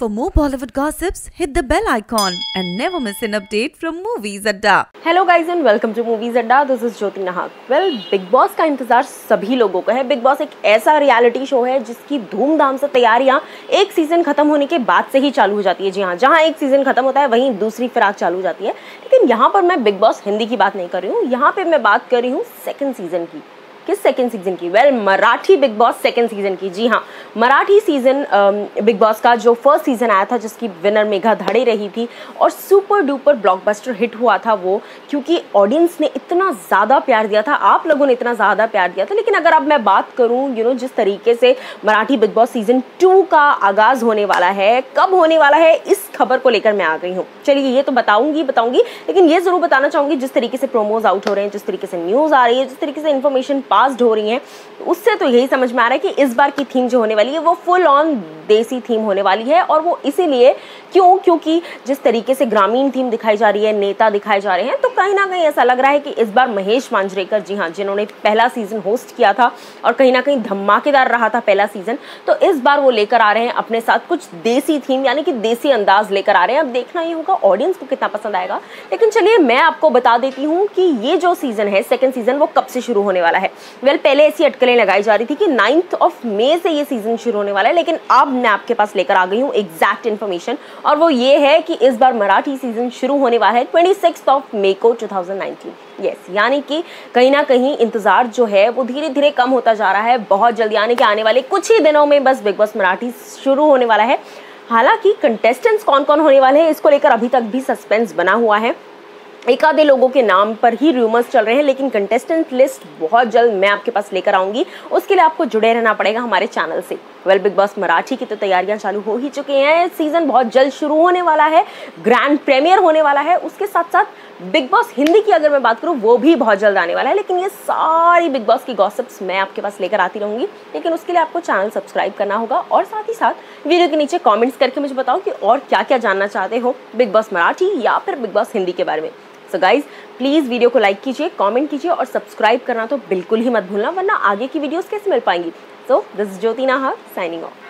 For more Bollywood gossips, hit the bell icon and never miss an update from Movies Adda. Hello guys and welcome to Movies Adda this is Jyoti Nahak well Bigg boss का इंतज़ार सभी लोगों का है। Big boss एक ऐसा reality show है जिसकी धूमधाम से तैयारियाँ एक सीज़न खत्म होने के बाद से ही चालू हो जाती है। जी हाँ जहाँ एक सीज़न खत्म होता है वहीं दूसरी फिराक चालू हो जाती है। लेकिन यहाँ पर मैं बिग बॉस हिंदी की बात नहीं कर रही हूँ। यहाँ पे मैं बात कर रही हूँ सेकेंड सीज़न की। किस सेकेंड सीज़न की? Well Marathi Bigg Boss second season की। जी हाँ मराठी सीज़न बिग बॉस का जो फ़र्स्ट सीज़न आया था, जिसकी विनर मेघा धड़े रही थी, और सुपर डुपर ब्लॉकबस्टर हिट हुआ था वो, क्योंकि ऑडियंस ने इतना ज़्यादा प्यार दिया था, आप लोगों ने इतना ज़्यादा प्यार दिया था, लेकिन अगर अब मैं बात करूँ यू नो जिस तरीके से Marathi Bigg Boss season two का आगाज़ होने वाला है, कब होने वाला है, इस खबर को लेकर मैं आ गई हूँ। चलिए, ये तो बताऊँगी बताऊँगी, लेकिन ये ज़रूर बताना चाहूँगी, जिस तरीके से प्रोमोज आउट हो रहे हैं, जिस तरीके से न्यूज़ आ रही है, जिस तरीके से इन्फॉर्मेशन पास्ड हो रही हैं, उससे तो यही समझ में आ रहा है कि इस बार की थीम जो होने वाली है, वो फुल ऑन देसी थीम होने वाली है और वो इसीलिए क्यों? क्योंकि जिस तरीके से ग्रामीण थीम दिखाई जा रही है, नेता दिखाए जा रहे हैं तो कहीं ना कहीं ऐसा लग रहा है कि इस बार महेश मांजरेकर, जी हाँ जिन्होंने पहला सीज़न होस्ट किया था और कहीं ना कहीं धमाकेदार रहा था पहला सीज़न तो इस बार वो लेकर आ रहे हैं अपने साथ कुछ देसी थीम यानी कि देसी अंदाज लेकर आ रहे हैं। अब देखना ही होगा ऑडियंस को कितना पसंद आएगा। लेकिन चलिए मैं आपको बता देती हूँ कि ये जो सीज़न है सेकेंड सीज़न वो कब से शुरू होने वाला है? वेल पहले ऐसी अटकलें लगाई जा रही थी कि नाइन्थ ऑफ़ मे से ये सीज़न शुरू होने वाला है, लेकिन अब मैं आपके पास लेकर आ गई हूँ एग्जैक्ट इन्फॉर्मेशन और वो ये है कि इस बार मराठी सीज़न शुरू होने वाला है ट्वेंटी सिक्स ऑफ़ मे को टू थाउज़ेंड नाइनटीन यस यानी कि कहीं ना कहीं इंतज़ार जो है वो धीरे धीरे कम होता जा रहा है। बहुत जल्दी यानी कि आने वाले कुछ ही दिनों में बस बिग बॉस मराठी शुरू होने वाला है। हालाँकि कंटेस्टेंट्स कौन कौन होने वाले हैं, इसको लेकर अभी तक भी सस्पेंस बना हुआ है। एक आधे लोगों के नाम पर ही रूमर्स चल रहे हैं, लेकिन कंटेस्टेंट लिस्ट बहुत जल्द मैं आपके पास लेकर आऊँगी। उसके लिए आपको जुड़े रहना पड़ेगा हमारे चैनल से। वेल बिग बॉस मराठी की तो तैयारियाँ चालू हो ही चुकी हैं। सीज़न बहुत जल्द शुरू होने वाला है ग्रैंड प्रीमियर होने वाला है। उसके साथ साथ बिग बॉस हिंदी की अगर मैं बात करूँ, वो भी बहुत जल्द आने वाला है। लेकिन ये सारी बिग बॉस की गॉसिप्स मैं आपके पास लेकर आती रहूँगी। लेकिन उसके लिए आपको चैनल सब्सक्राइब करना होगा और साथ ही साथ वीडियो के नीचे कॉमेंट्स करके मुझे बताओ कि और क्या क्या जानना चाहते हो बिग बॉस मराठी या फिर बिग बॉस हिंदी के बारे में। सो गाइज़ प्लीज़ वीडियो को लाइक कीजिए कॉमेंट कीजिए और सब्सक्राइब करना तो बिल्कुल ही मत भूलना, वरना आगे की वीडियोज़ कैसे मिल पाएँगी? So this Jyoti Nahar signing off